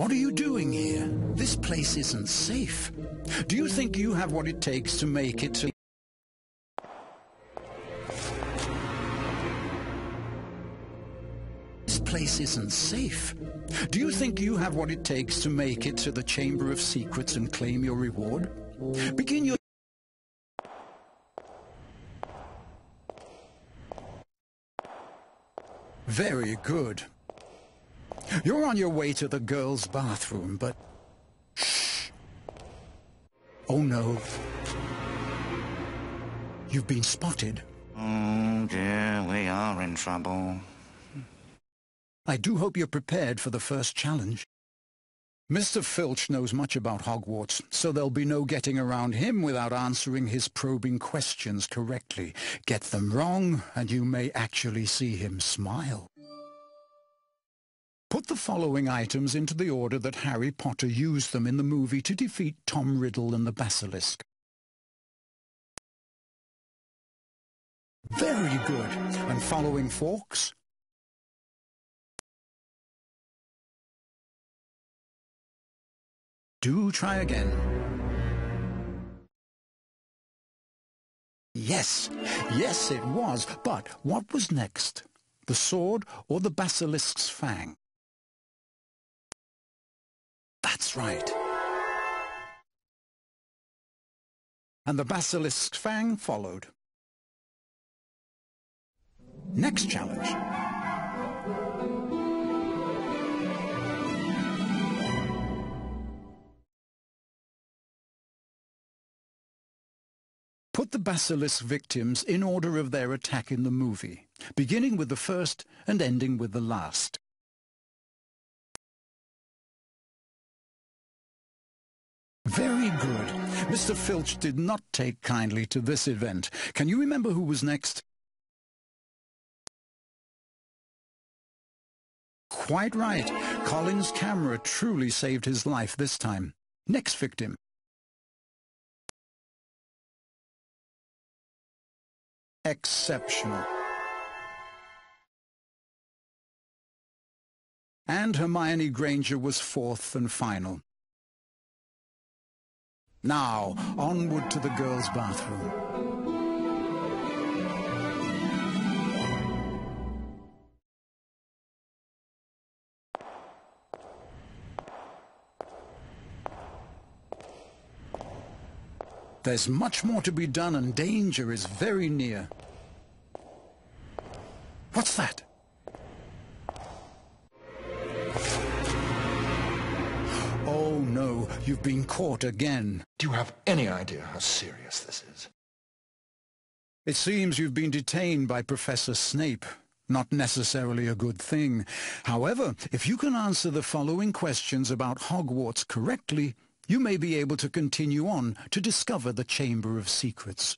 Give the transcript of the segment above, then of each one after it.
What are you doing here? This place isn't safe. Do you think you have what it takes to make it to... This place isn't safe. Do you think you have what it takes to make it to the Chamber of Secrets and claim your reward? Begin your... Very good. You're on your way to the girls' bathroom, but... Shh. Oh no. You've been spotted. Oh dear, we are in trouble. I do hope you're prepared for the first challenge. Mr. Filch knows much about Hogwarts, so there'll be no getting around him without answering his probing questions correctly. Get them wrong, and you may actually see him smile. Put the following items into the order that Harry Potter used them in the movie to defeat Tom Riddle and the Basilisk. Very good. And following Fawkes? Do try again. Yes, yes it was, but what was next? The sword or the basilisk's fang? That's right. And the basilisk's fang followed. Next challenge. Put the basilisk victims in order of their attack in the movie, beginning with the first and ending with the last. Very good. Mr. Filch did not take kindly to this event. Can you remember who was next? Quite right. Colin's camera truly saved his life this time. Next victim. Exceptional. And Hermione Granger was fourth and final. Now, onward to the girls' bathroom. There's much more to be done and danger is very near. What's that? Oh, no, you've been caught again. Do you have any idea how serious this is? It seems you've been detained by Professor Snape. Not necessarily a good thing. However, if you can answer the following questions about Hogwarts correctly, you may be able to continue on to discover the Chamber of Secrets.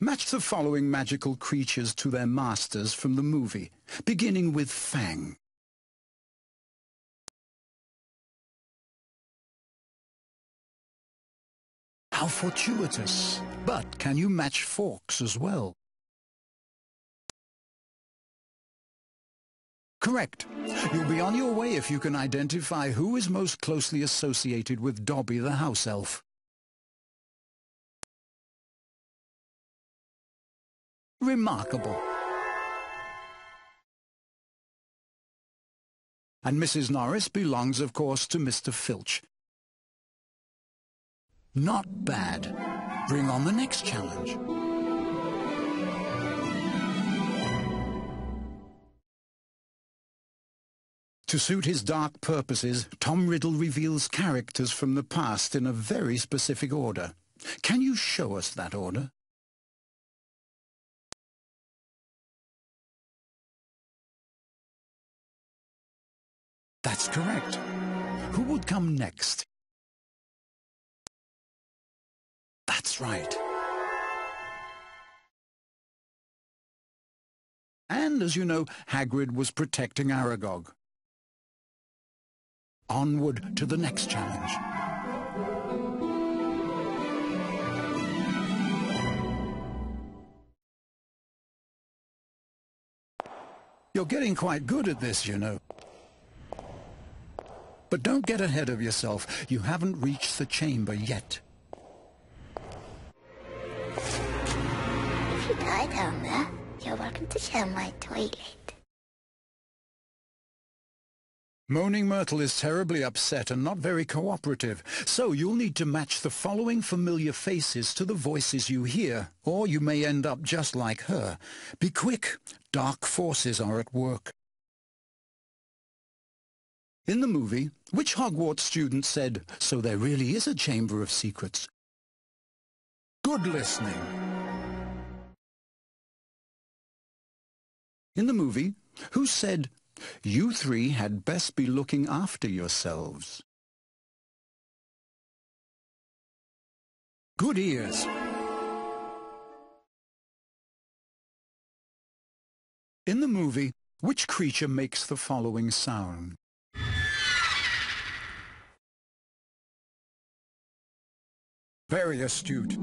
Match the following magical creatures to their masters from the movie, beginning with Fang. How fortuitous. But can you match Fawkes as well? Correct. You'll be on your way if you can identify who is most closely associated with Dobby the house elf. Remarkable. And Mrs. Norris belongs, of course, to Mr. Filch. Not bad. Bring on the next challenge. To suit his dark purposes, Tom Riddle reveals characters from the past in a very specific order. Can you show us that order? That's correct. Who would come next? Right. And, as you know, Hagrid was protecting Aragog. Onward to the next challenge. You're getting quite good at this, you know. But don't get ahead of yourself. You haven't reached the chamber yet. To share my toilet. Moaning Myrtle is terribly upset and not very cooperative, so you'll need to match the following familiar faces to the voices you hear, or you may end up just like her. Be quick, dark forces are at work. In the movie, which Hogwarts student said, so there really is a Chamber of Secrets? Good listening. In the movie, who said, you three had best be looking after yourselves. Good ears. In the movie, which creature makes the following sound? Very astute.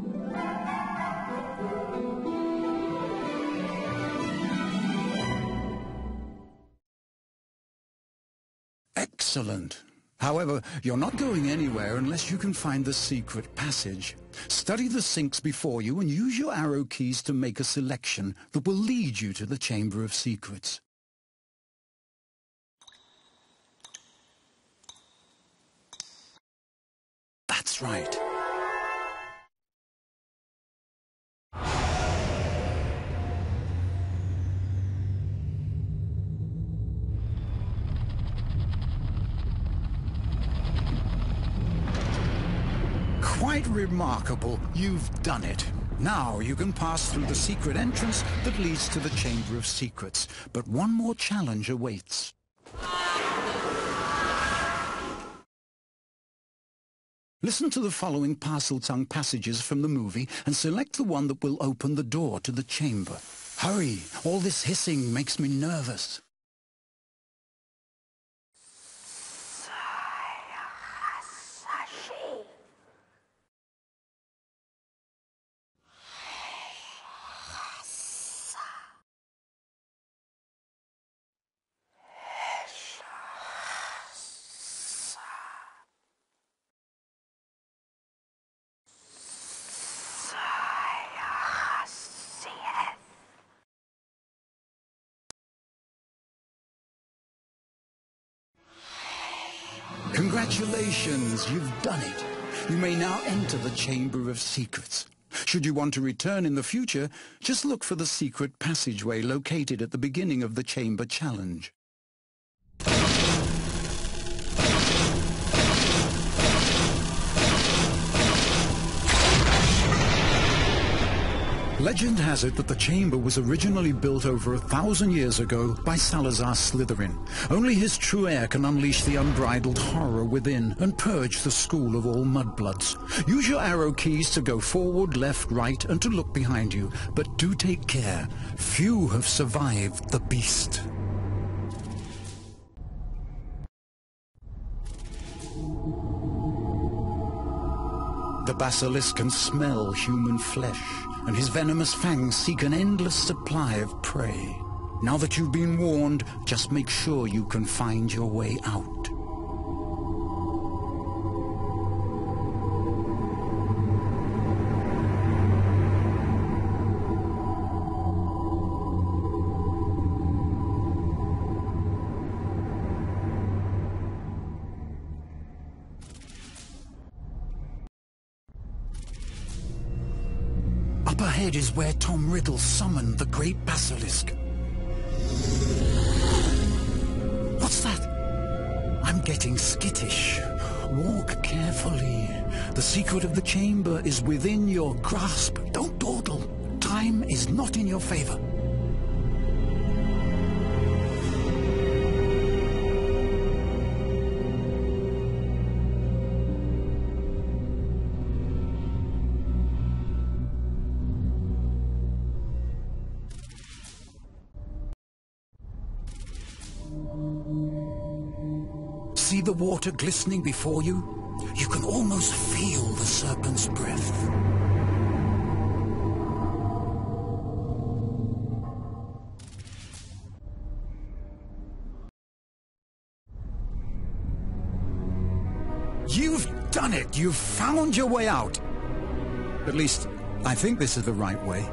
Excellent. However, you're not going anywhere unless you can find the secret passage. Study the sinks before you and use your arrow keys to make a selection that will lead you to the Chamber of Secrets. That's right. Quite remarkable. You've done it. Now you can pass through the secret entrance that leads to the Chamber of Secrets. But one more challenge awaits. Listen to the following Parseltongue passages from the movie and select the one that will open the door to the chamber. Hurry! All this hissing makes me nervous. Congratulations, you've done it. You may now enter the Chamber of Secrets. Should you want to return in the future, just look for the secret passageway located at the beginning of the Chamber Challenge. Legend has it that the chamber was originally built over a thousand years ago by Salazar Slytherin. Only his true heir can unleash the unbridled horror within and purge the school of all mudbloods. Use your arrow keys to go forward, left, right, and to look behind you. But do take care. Few have survived the beast. The basilisk can smell human flesh, and his venomous fangs seek an endless supply of prey. Now that you've been warned, just make sure you can find your way out. Up ahead is where Tom Riddle summoned the great basilisk. What's that? I'm getting skittish. Walk carefully. The secret of the chamber is within your grasp. Don't dawdle. Time is not in your favor. See the water glistening before you? You can almost feel the serpent's breath. You've done it! You've found your way out! At least, I think this is the right way.